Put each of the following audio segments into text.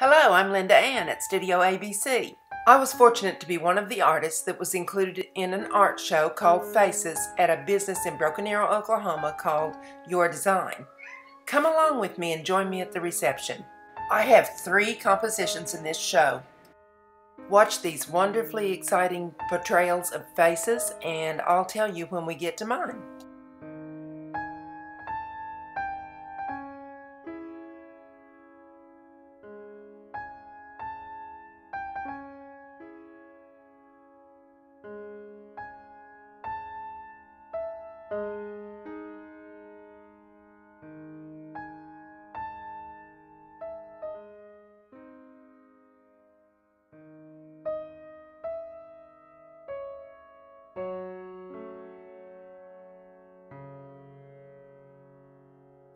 Hello, I'm Linda Ann at Studio A B See. I was fortunate to be one of the artists that was included in an art show called Faces at a business in Broken Arrow, Oklahoma called Your Design. Come along with me and join me at the reception. I have three compositions in this show. Watch these wonderfully exciting portrayals of faces, and I'll tell you when we get to mine.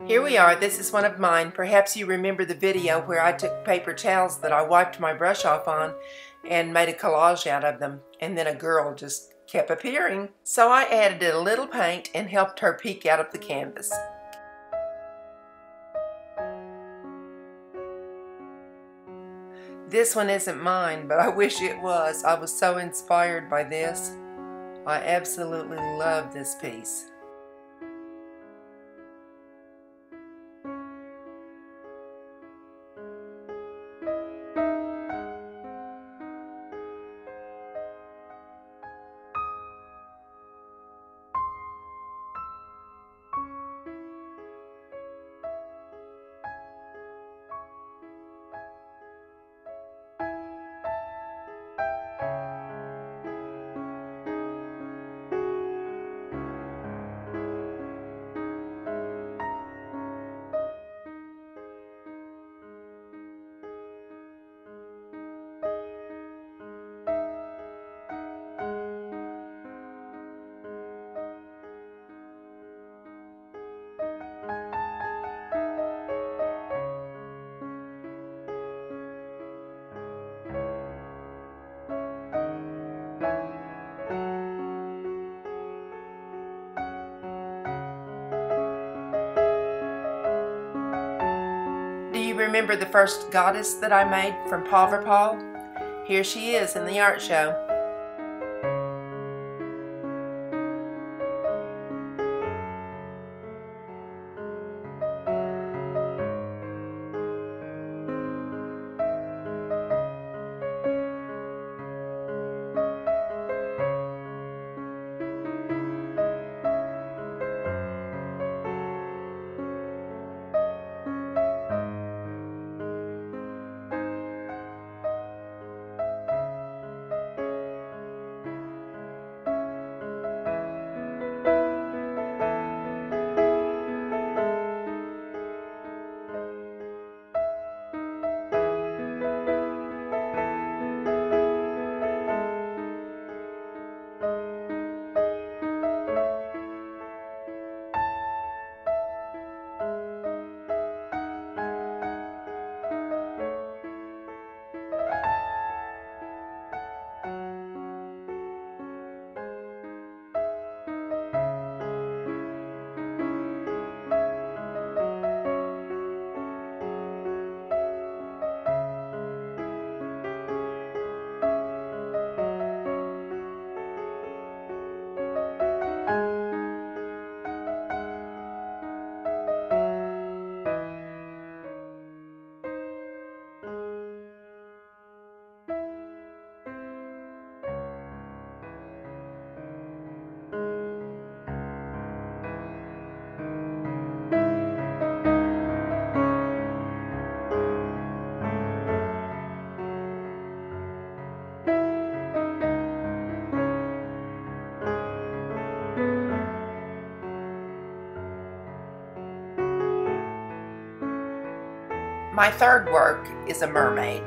Here we are. This is one of mine. Perhaps you remember the video where I took paper towels that I wiped my brush off on and made a collage out of them. And then a girl just kept appearing. So I added a little paint and helped her peek out of the canvas. This one isn't mine, but I wish it was. I was so inspired by this. I absolutely love this piece. Remember the first goddess that I made from Paw Paul? Here she is in the art show. My third work is a mermaid.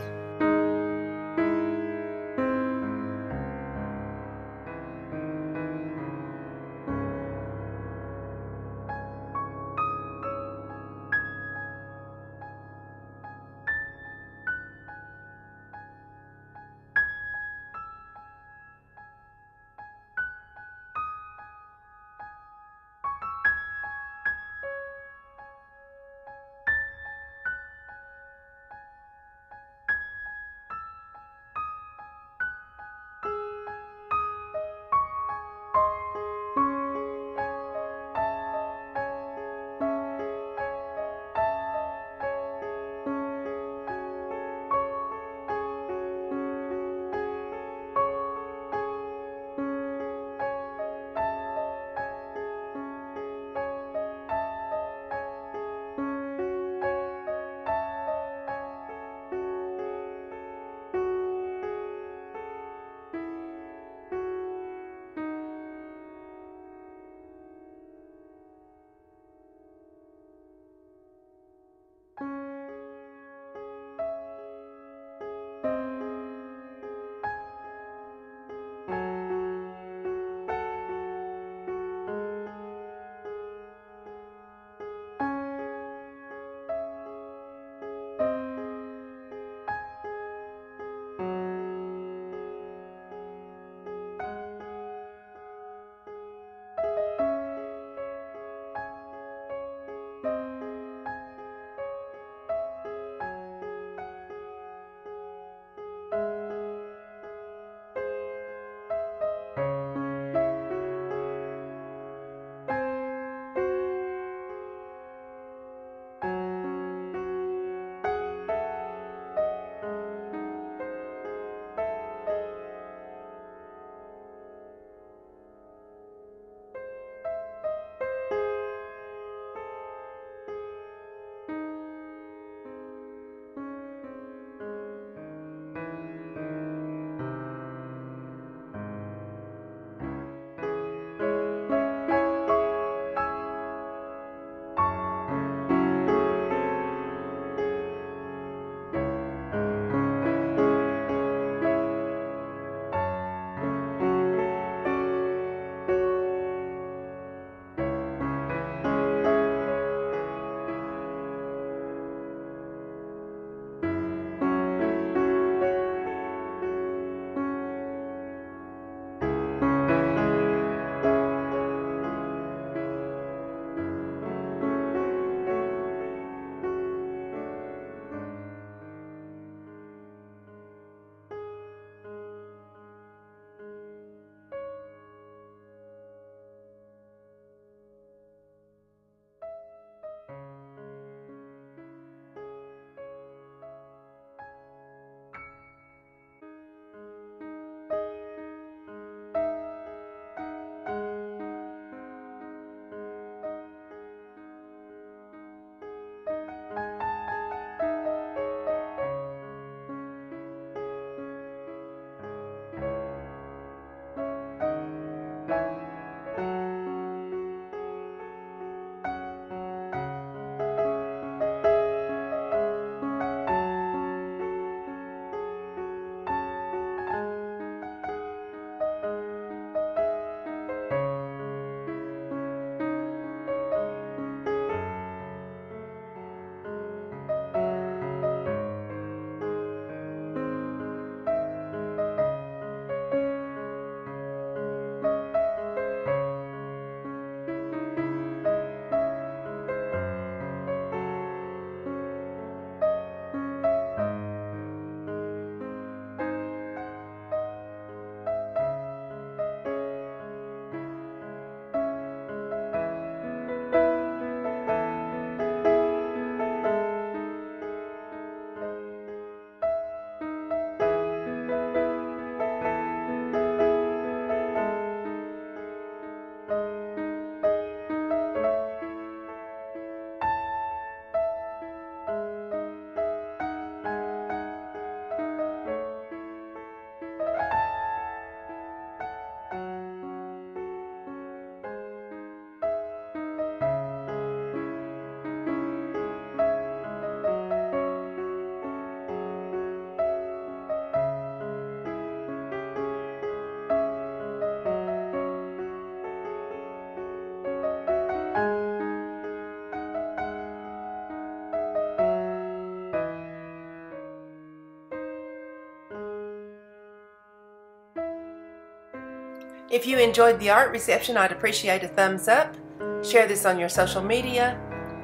If you enjoyed the art reception, I'd appreciate a thumbs up. Share this on your social media.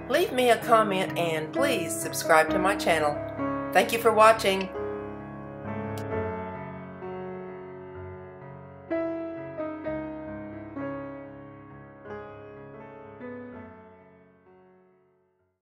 Leave me a comment and please subscribe to my channel. Thank you for watching.